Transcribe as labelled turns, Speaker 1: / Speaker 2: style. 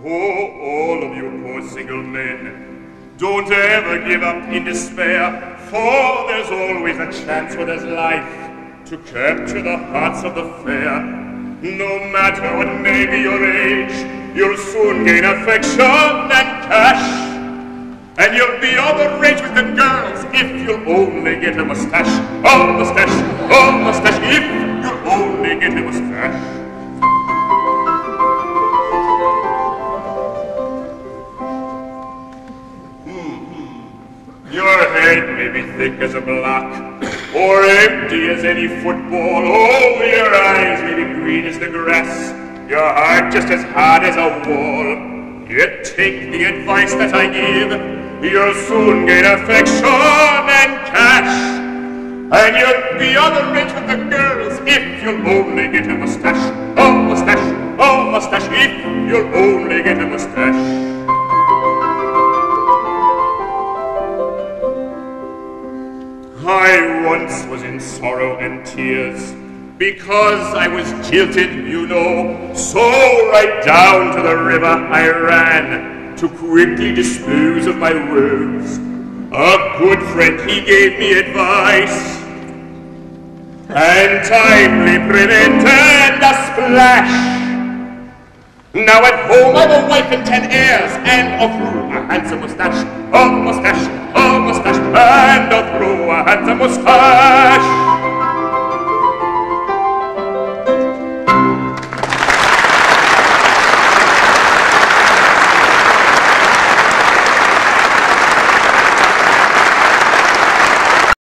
Speaker 1: Oh, all of you poor single men, don't ever give up in despair, for there's always a chance when there's life to capture the hearts of the fair. No matter what may be your age, you'll soon gain affection and cash. And you'll be all the rage with the girls if you'll only get a mustache. A mustache, a mustache, Your head may be thick as a block, or empty as any football. Oh, your eyes may be green as the grass, your heart just as hard as a wall. Yet take the advice that I give, you'll soon gain affection and cash. And you'll be on the rich with the girls if you'll only get a mustache. I once was in sorrow and tears because I was jilted, you know. So right down to the river I ran to quickly dispose of my woes. A good friend, he gave me advice and timely prevented a splash. Now at home I've a wife and ten heirs, and of whom a handsome and of handsome mustache.